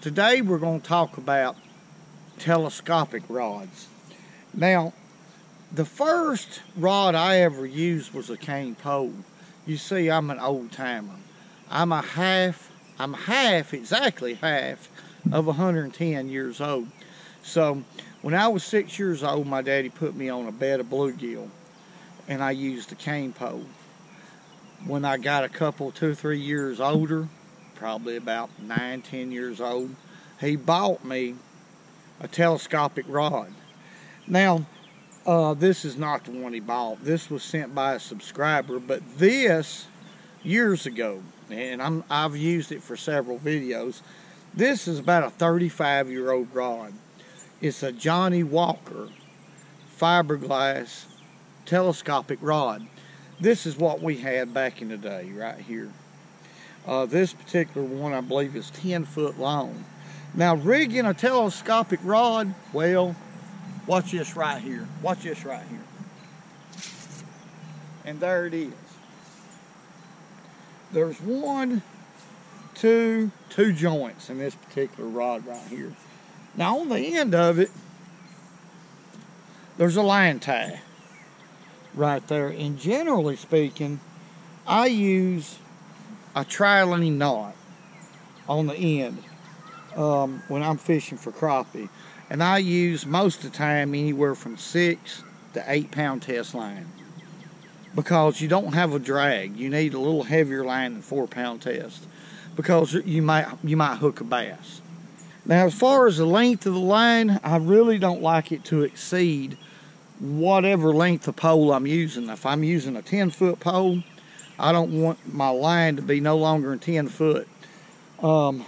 Today we're going to talk about telescopic rods. Now, the first rod I ever used was a cane pole. You see, I'm an old timer. I'm a half, I'm half, exactly half of 110 years old. So when I was six years old, my daddy put me on a bed of bluegill and I used a cane pole. When I got a couple, two, three years older, probably about nine, ten years old, he bought me a telescopic rod. Now, uh, this is not the one he bought. This was sent by a subscriber, but this years ago, and I'm, I've used it for several videos. This is about a 35 year old rod. It's a Johnny Walker fiberglass telescopic rod. This is what we had back in the day, right here. Uh, this particular one, I believe, is 10 foot long. Now, rigging a telescopic rod, well, watch this right here. Watch this right here. And there it is. There's one, two, two joints in this particular rod right here. Now, on the end of it, there's a line tie right there. And generally speaking, I use a trilene knot on the end um, when I'm fishing for crappie. And I use most of the time anywhere from six to eight pound test line because you don't have a drag. You need a little heavier line than four pound test because you might you might hook a bass. Now, as far as the length of the line, I really don't like it to exceed whatever length of pole I'm using. If I'm using a 10 foot pole, I don't want my line to be no longer than 10 foot. Um,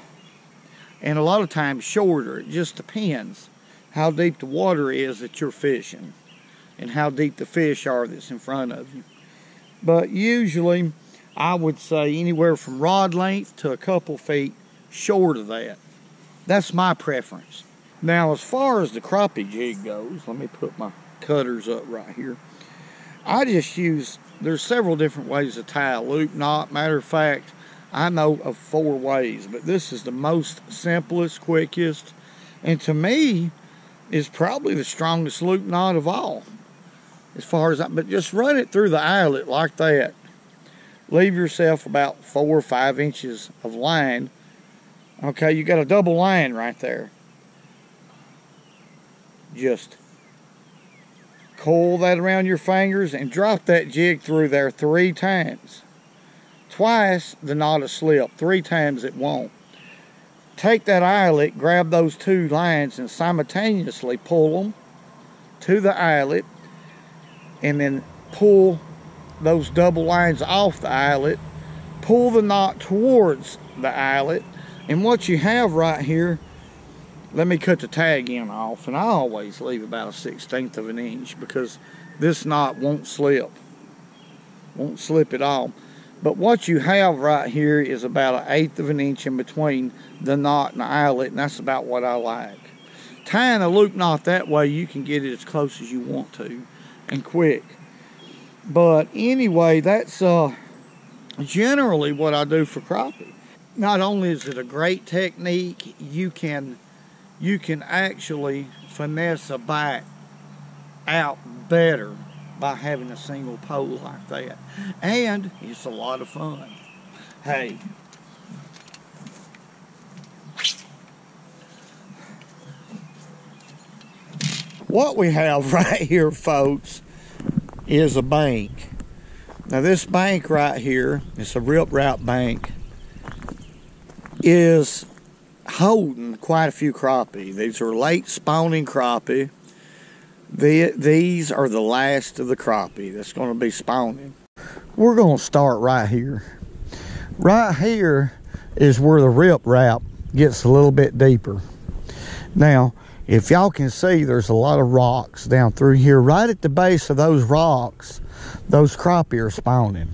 and a lot of times shorter. It just depends how deep the water is that you're fishing and how deep the fish are that's in front of you. But usually, I would say anywhere from rod length to a couple feet short of that. That's my preference. Now, as far as the crappie jig goes, let me put my cutters up right here. I just use, there's several different ways to tie a loop knot. Matter of fact, I know of four ways, but this is the most simplest, quickest, and to me, is probably the strongest loop knot of all. As far as that, but just run it through the eyelet like that. Leave yourself about four or five inches of line. Okay, you got a double line right there. Just coil that around your fingers and drop that jig through there three times. Twice the knot will slip, three times it won't. Take that eyelet, grab those two lines and simultaneously pull them to the eyelet and then pull those double lines off the eyelet, pull the knot towards the eyelet, and what you have right here let me cut the tag end off and I always leave about a 16th of an inch because this knot won't slip. Won't slip at all. But what you have right here is about an eighth of an inch in between the knot and the eyelet and that's about what I like. Tying a loop knot that way you can get it as close as you want to and quick. But anyway that's uh, generally what I do for crappie not only is it a great technique you can you can actually finesse a bite out better by having a single pole like that. And it's a lot of fun. Hey. What we have right here, folks, is a bank. Now this bank right here, it's a riprap bank, is holding quite a few crappie. These are late spawning crappie. The, these are the last of the crappie that's going to be spawning. We're going to start right here. Right here is where the riprap gets a little bit deeper. Now, if y'all can see, there's a lot of rocks down through here. Right at the base of those rocks, those crappie are spawning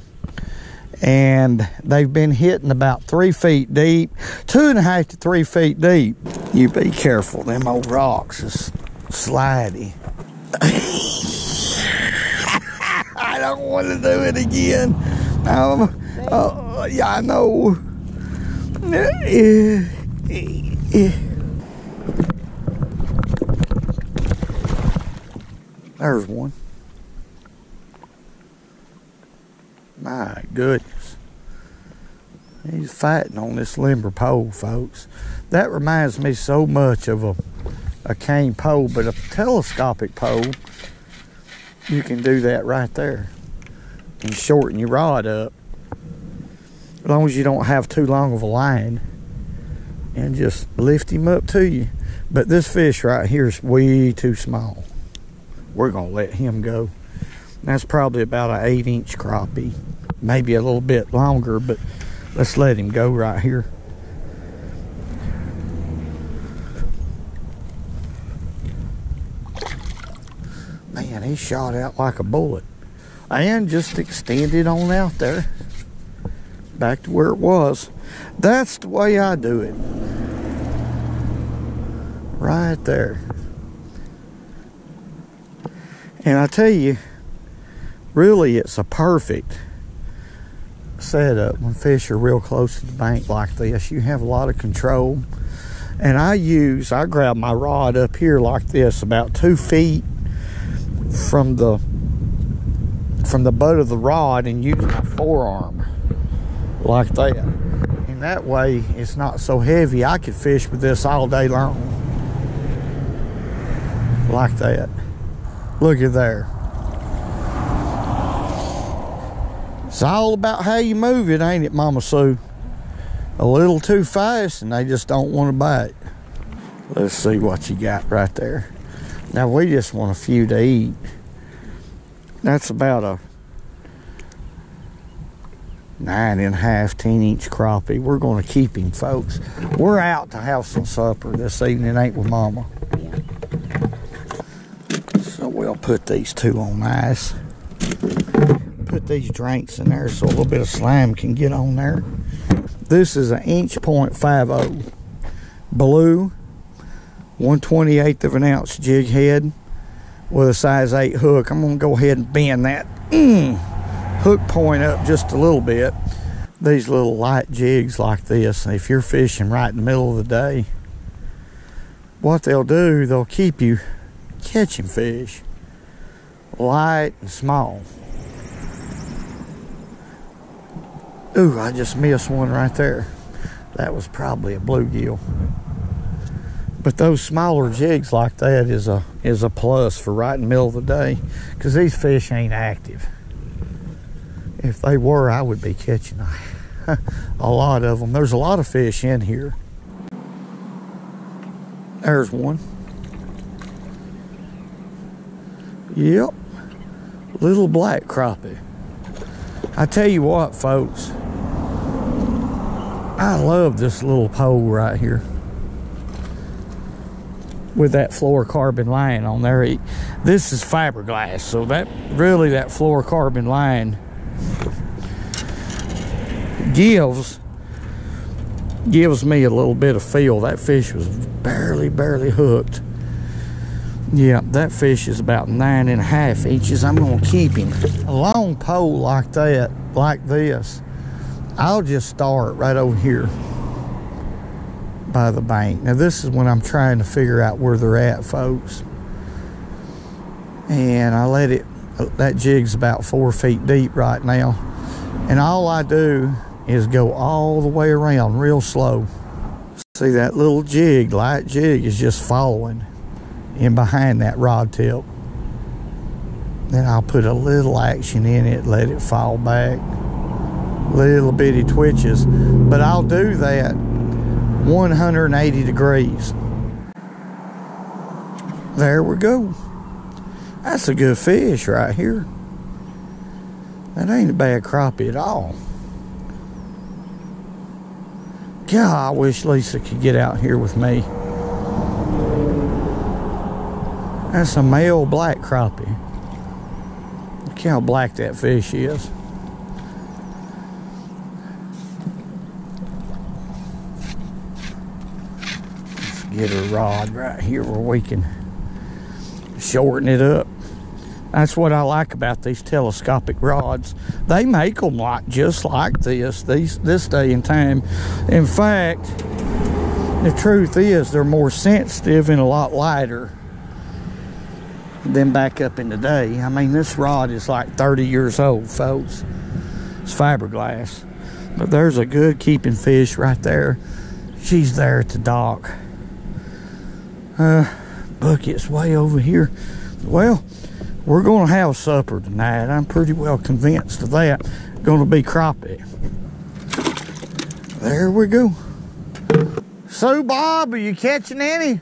and they've been hitting about three feet deep, two and a half to three feet deep. You be careful, them old rocks is slidey. I don't want to do it again. Um, uh, yeah, I know. There's one. My goodness. He's fighting on this limber pole, folks. That reminds me so much of a, a cane pole, but a telescopic pole, you can do that right there and shorten your rod up. As long as you don't have too long of a line and just lift him up to you. But this fish right here is way too small. We're gonna let him go. That's probably about an eight inch crappie. Maybe a little bit longer, but let's let him go right here. Man, he shot out like a bullet. And just extended on out there. Back to where it was. That's the way I do it. Right there. And I tell you, really it's a perfect setup when fish are real close to the bank like this. You have a lot of control. And I use, I grab my rod up here like this, about two feet from the from the butt of the rod and use my forearm like that. And that way it's not so heavy. I could fish with this all day long. Like that. Look at there. It's all about how you move it, ain't it, Mama Sue? A little too fast and they just don't want to bite. Let's see what you got right there. Now we just want a few to eat. That's about a nine and a half, ten inch crappie. We're going to keep him, folks. We're out to have some supper this evening, ain't we, Mama? Yeah. So we'll put these two on ice put these drinks in there so a little bit of slime can get on there. This is an inch point five oh blue, 128th of an ounce jig head with a size 8 hook. I'm going to go ahead and bend that mm, hook point up just a little bit. These little light jigs like this, if you're fishing right in the middle of the day, what they'll do, they'll keep you catching fish light and small. Ooh, I just missed one right there. That was probably a bluegill. But those smaller jigs like that is a is a plus for right in the middle of the day because these fish ain't active. If they were, I would be catching a, a lot of them. There's a lot of fish in here. There's one. Yep. Little black crappie. I tell you what, folks, I love this little pole right here with that fluorocarbon line on there. This is fiberglass, so that really that fluorocarbon line gives gives me a little bit of feel. That fish was barely, barely hooked. Yeah, that fish is about nine and a half inches. I'm gonna keep him. A long pole like that, like this, I'll just start right over here by the bank. Now this is when I'm trying to figure out where they're at, folks. And I let it, that jig's about four feet deep right now. And all I do is go all the way around real slow. See that little jig, light jig is just following in behind that rod tip. Then I'll put a little action in it, let it fall back. Little bitty twitches. But I'll do that 180 degrees. There we go. That's a good fish right here. That ain't a bad crappie at all. God, I wish Lisa could get out here with me. That's a male black crappie. Look how black that fish is. Let's get a rod right here where we can shorten it up. That's what I like about these telescopic rods. They make them like just like this these this day and time. In fact, The truth is, they're more sensitive and a lot lighter than back up in the day. I mean, this rod is like 30 years old, folks. It's fiberglass. But there's a good keeping fish right there. She's there at the dock. Uh, bucket's way over here. Well, we're going to have supper tonight. I'm pretty well convinced of that. Going to be crappie. There we go. So, Bob, are you catching any?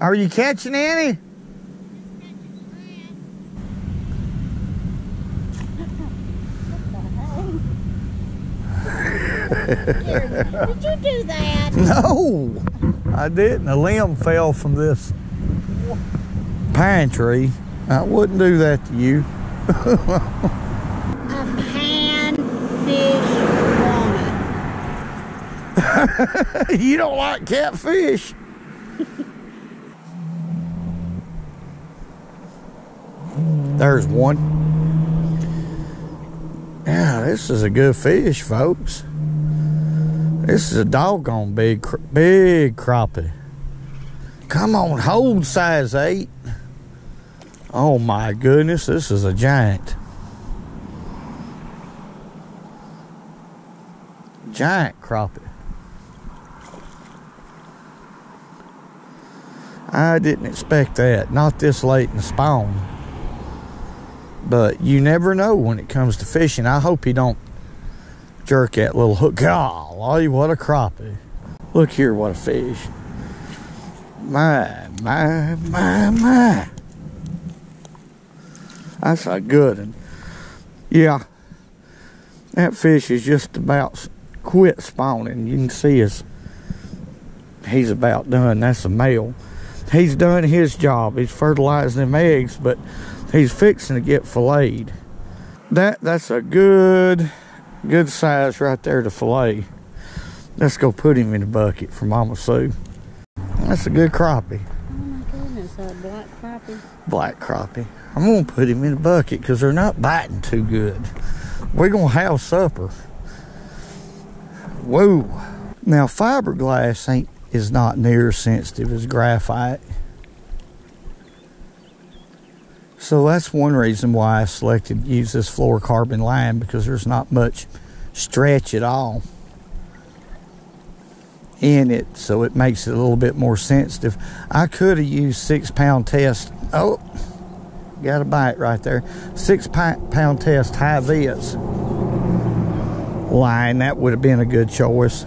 Are you catching any? Did you do that? No, I didn't. A limb fell from this pine tree. I wouldn't do that to you. A panfish walnut. you don't like catfish. There's one. Yeah, this is a good fish, folks. This is a doggone big, big crappie. Come on, hold size eight. Oh my goodness, this is a giant. Giant crappie. I didn't expect that. Not this late in the spawn. But you never know when it comes to fishing. I hope he don't jerk that little hook. Golly, what a crappie. Look here, what a fish. My, my, my, my. That's a good one. Yeah. That fish is just about quit spawning. You can see his, he's about done. That's a male. He's done his job. He's fertilizing them eggs, but he's fixing to get filleted. That that's a good good size right there to fillet. Let's go put him in a bucket for Mama Sue. That's a good crappie, Oh my goodness, that black crappie. black crappie. I'm gonna put him in a bucket because they're not biting too good. We're gonna have supper. Whoa! Now fiberglass ain't is not near as sensitive as graphite. So that's one reason why I selected use this fluorocarbon line because there's not much stretch at all in it, so it makes it a little bit more sensitive. I could have used six pound test. Oh, got a bite right there. Six pound test high vis line. That would have been a good choice,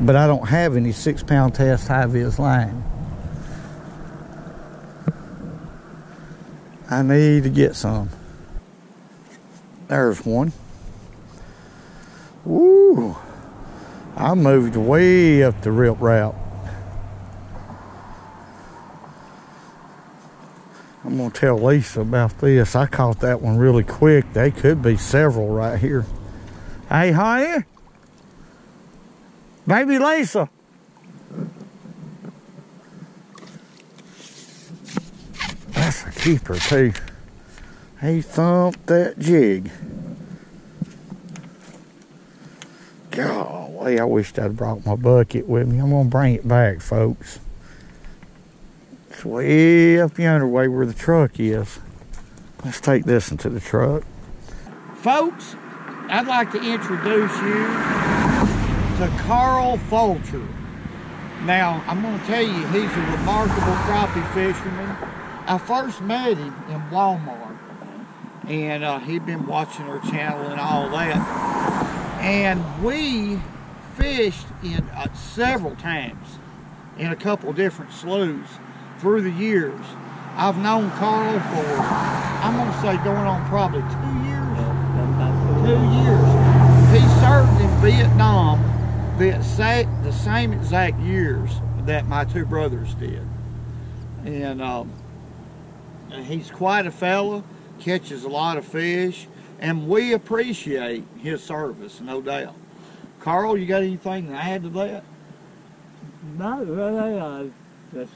but I don't have any six pound test high vis line. I need to get some. There's one. Woo! I moved way up the riprap. I'm gonna tell Lisa about this. I caught that one really quick. They could be several right here. Hey, honey. Baby Lisa. That's a keeper too. He thumped that jig. Golly, I wished I'd brought my bucket with me. I'm gonna bring it back, folks. It's way up yonder way where the truck is. Let's take this into the truck. Folks, I'd like to introduce you to Carl Fulcher. Now, I'm going to tell you, he's a remarkable crappie fisherman. I first met him in Walmart, and uh, he'd been watching our channel and all that. And we fished in uh, several times in a couple different sloughs through the years. I've known Carl for, I'm going to say, going on probably two years two years. He served in Vietnam the exact, the same exact years that my two brothers did. And um, he's quite a fella, catches a lot of fish, and we appreciate his service, no doubt. Carl, you got anything to add to that? Not really. I just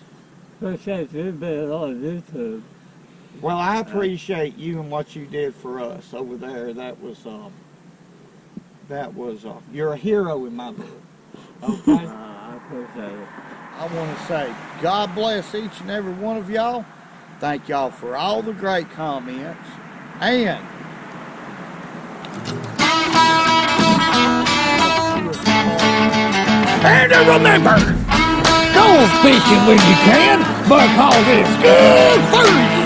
appreciate you being on YouTube. Well, I appreciate you and what you did for us over there. That was, um, that was, uh, you're a hero in my book. Okay. I appreciate it. I want to say God bless each and every one of y'all. Thank y'all for all the great comments. And And remember, go fishing when you can, but because it's good food.